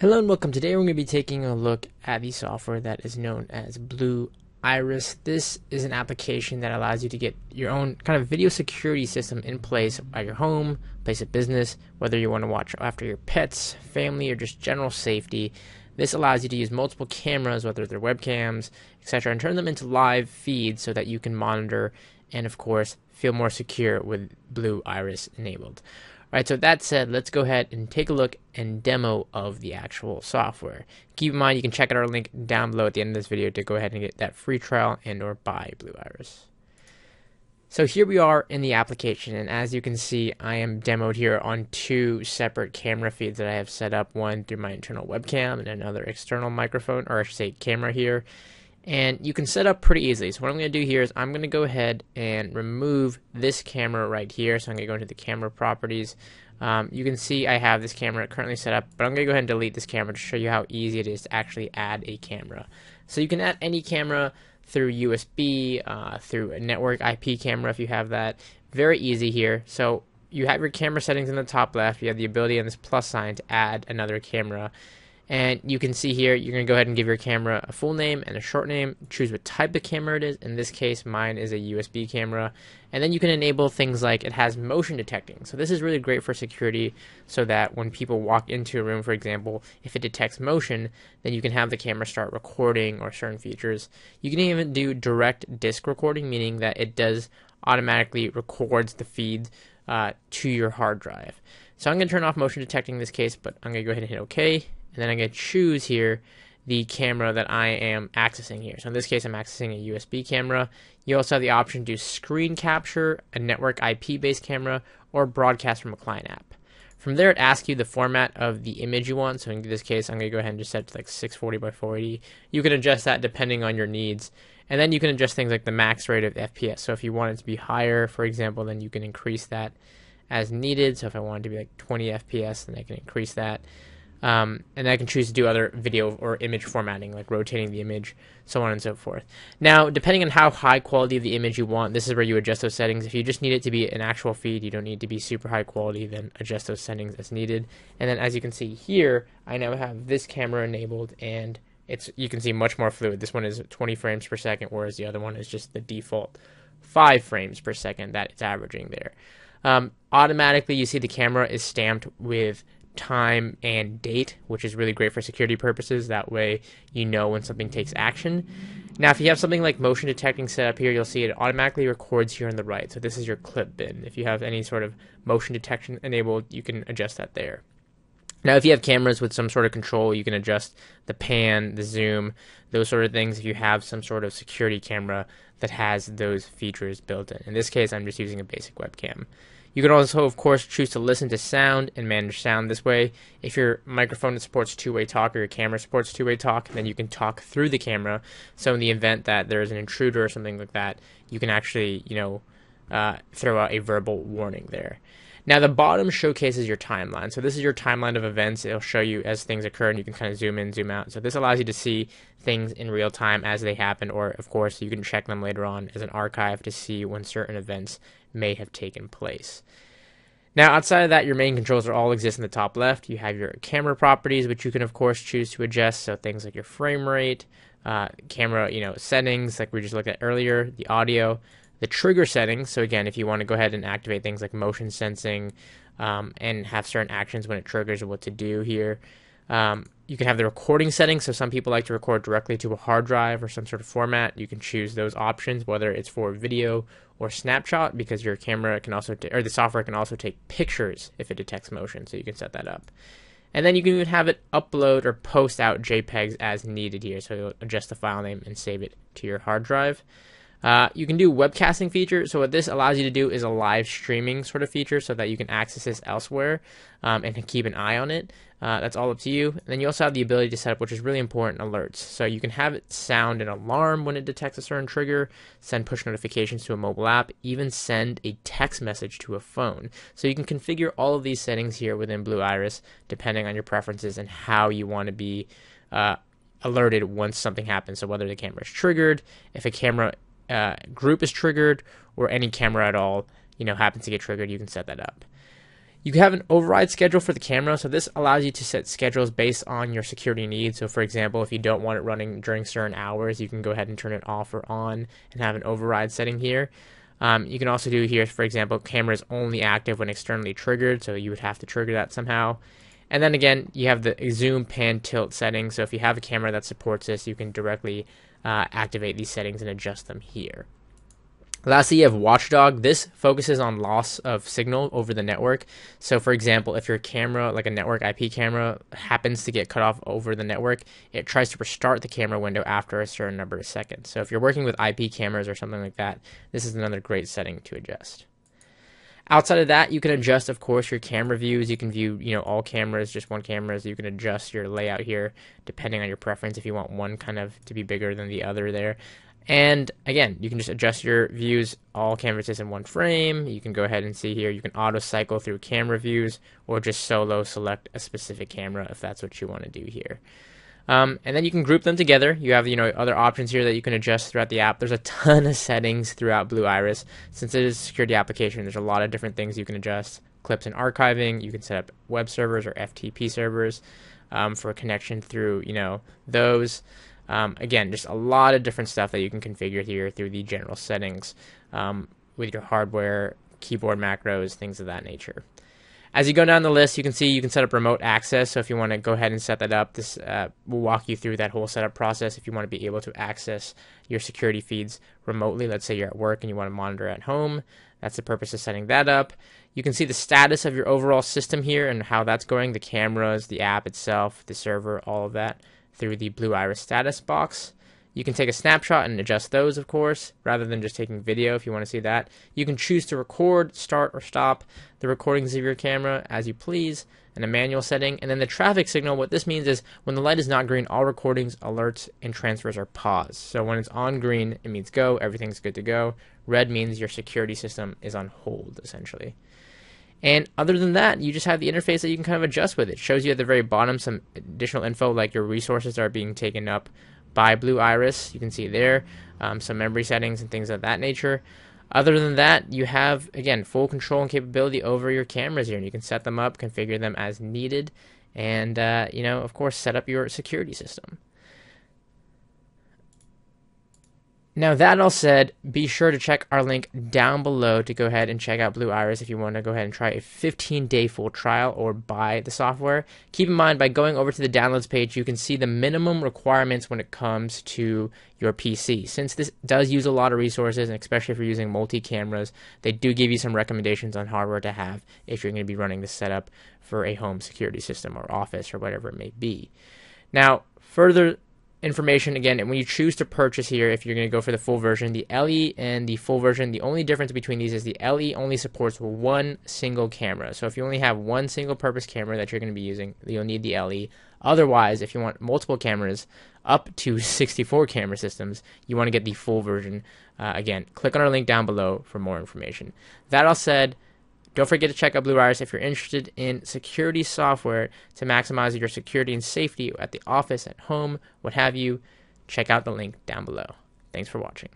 Hello and welcome. Today we're going to be taking a look at the software that is known as Blue Iris. This is an application that allows you to get your own kind of video security system in place at your home, place of business, whether you want to watch after your pets, family, or just general safety. This allows you to use multiple cameras, whether they're webcams, etc., and turn them into live feeds so that you can monitor and, of course, feel more secure with Blue Iris enabled. Alright, so that said, let's go ahead and take a look and demo of the actual software. Keep in mind, you can check out our link down below at the end of this video to go ahead and get that free trial and or buy Blue Iris. So here we are in the application, and as you can see, I am demoed here on two separate camera feeds that I have set up, one through my internal webcam and another external microphone, or I should say camera here and you can set up pretty easily. So what I'm going to do here is I'm going to go ahead and remove this camera right here. So I'm going to go into the camera properties. Um, you can see I have this camera currently set up, but I'm going to go ahead and delete this camera to show you how easy it is to actually add a camera. So you can add any camera through USB, uh, through a network IP camera if you have that. Very easy here. So you have your camera settings in the top left. You have the ability on this plus sign to add another camera. And you can see here, you're going to go ahead and give your camera a full name and a short name. Choose what type of camera it is. In this case, mine is a USB camera. And then you can enable things like it has motion detecting. So this is really great for security so that when people walk into a room, for example, if it detects motion, then you can have the camera start recording or certain features. You can even do direct disk recording, meaning that it does automatically records the feed uh, to your hard drive. So I'm going to turn off motion detecting in this case, but I'm going to go ahead and hit OK and then I'm going to choose here the camera that I am accessing here. So in this case, I'm accessing a USB camera. You also have the option to screen capture, a network IP based camera, or broadcast from a client app. From there, it asks you the format of the image you want. So in this case, I'm going to go ahead and just set it to like 640 by 480. You can adjust that depending on your needs. And then you can adjust things like the max rate of FPS. So if you want it to be higher, for example, then you can increase that as needed. So if I want it to be like 20 FPS, then I can increase that. Um, and I can choose to do other video or image formatting, like rotating the image, so on and so forth. Now, depending on how high quality of the image you want, this is where you adjust those settings. If you just need it to be an actual feed, you don't need to be super high quality, then adjust those settings as needed. And then as you can see here, I now have this camera enabled and it's you can see much more fluid. This one is 20 frames per second, whereas the other one is just the default 5 frames per second that it's averaging there. Um, automatically, you see the camera is stamped with time and date, which is really great for security purposes. That way, you know when something takes action. Now, if you have something like motion detecting set up here, you'll see it automatically records here on the right. So this is your clip bin. If you have any sort of motion detection enabled, you can adjust that there. Now, if you have cameras with some sort of control, you can adjust the pan, the zoom, those sort of things if you have some sort of security camera that has those features built in. In this case, I'm just using a basic webcam. You can also, of course, choose to listen to sound and manage sound this way. If your microphone supports two-way talk or your camera supports two-way talk, then you can talk through the camera. So in the event that there's an intruder or something like that, you can actually, you know, uh, throw out a verbal warning there. Now the bottom showcases your timeline. So this is your timeline of events. It'll show you as things occur and you can kind of zoom in, zoom out. So this allows you to see things in real time as they happen or of course you can check them later on as an archive to see when certain events may have taken place. Now, outside of that, your main controls are all exist in the top left. You have your camera properties, which you can of course choose to adjust. So things like your frame rate, uh, camera, you know, settings, like we just looked at earlier, the audio, the trigger settings. So again, if you want to go ahead and activate things like motion sensing um, and have certain actions when it triggers what to do here. Um, you can have the recording settings. So some people like to record directly to a hard drive or some sort of format. You can choose those options, whether it's for video or snapshot, because your camera can also, t- or the software can also take pictures if it detects motion. So you can set that up. And then you can even have it upload or post out JPEGs as needed here. So you'll adjust the file name and save it to your hard drive. Uh, you can do webcasting feature. So what this allows you to do is a live streaming sort of feature, so that you can access this elsewhere um, and keep an eye on it. Uh, that's all up to you. And then you also have the ability to set up, which is really important, alerts. So you can have it sound an alarm when it detects a certain trigger, send push notifications to a mobile app, even send a text message to a phone. So you can configure all of these settings here within Blue Iris, depending on your preferences and how you want to be. Uh, alerted once something happens. So whether the camera is triggered, if a camera uh, group is triggered or any camera at all, you know, happens to get triggered, you can set that up. You have an override schedule for the camera, so this allows you to set schedules based on your security needs. So, for example, if you don't want it running during certain hours, you can go ahead and turn it off or on and have an override setting here. Um, you can also do here, for example, camera is only active when externally triggered, so you would have to trigger that somehow. And then again, you have the zoom, pan, tilt settings. So if you have a camera that supports this, you can directly uh, activate these settings and adjust them here. Lastly, you have Watchdog. This focuses on loss of signal over the network. So, for example, if your camera, like a network IP camera, happens to get cut off over the network, it tries to restart the camera window after a certain number of seconds. So, if you're working with IP cameras or something like that, this is another great setting to adjust. Outside of that, you can adjust, of course, your camera views. You can view, you know, all cameras, just one camera. So you can adjust your layout here depending on your preference. If you want one kind of to be bigger than the other, there. And again, you can just adjust your views, all canvases in one frame. You can go ahead and see here, you can auto cycle through camera views or just solo select a specific camera if that's what you want to do here. Um, and then you can group them together. You have you know other options here that you can adjust throughout the app. There's a ton of settings throughout Blue Iris. Since it is a security application, there's a lot of different things you can adjust. Clips and archiving. You can set up web servers or FTP servers um, for connection through you know those. Um, again, just a lot of different stuff that you can configure here through the general settings um, with your hardware, keyboard macros, things of that nature. As you go down the list, you can see you can set up remote access. So if you want to go ahead and set that up, this uh, will walk you through that whole setup process. If you want to be able to access your security feeds remotely, let's say you're at work and you want to monitor at home, that's the purpose of setting that up. You can see the status of your overall system here and how that's going, the cameras, the app itself, the server, all of that through the Blue Iris status box. You can take a snapshot and adjust those, of course, rather than just taking video if you want to see that. You can choose to record, start, or stop the recordings of your camera as you please in a manual setting. And then the traffic signal, what this means is when the light is not green, all recordings, alerts, and transfers are paused. So when it's on green, it means go, everything's good to go. Red means your security system is on hold, essentially. And other than that, you just have the interface that you can kind of adjust with. It shows you at the very bottom some additional info like your resources are being taken up by Blue Iris. You can see there um, some memory settings and things of that nature. Other than that, you have, again, full control and capability over your cameras here. And you can set them up, configure them as needed, and, uh, you know, of course, set up your security system. Now, that all said, be sure to check our link down below to go ahead and check out Blue Iris if you want to go ahead and try a 15 day full trial or buy the software. Keep in mind, by going over to the downloads page, you can see the minimum requirements when it comes to your PC. Since this does use a lot of resources, and especially if you're using multi cameras, they do give you some recommendations on hardware to have if you're going to be running this setup for a home security system or office or whatever it may be. Now, further information. Again when you choose to purchase here if you're going to go for the full version the LE and the full version the only difference between these is the LE only supports one single camera. So if you only have one single purpose camera that you're going to be using you'll need the LE otherwise if you want multiple cameras up to 64 camera systems you want to get the full version. Uh, again click on our link down below for more information. That all said don't forget to check out Blue Iris if you're interested in security software to maximize your security and safety at the office, at home, what have you. Check out the link down below. Thanks for watching.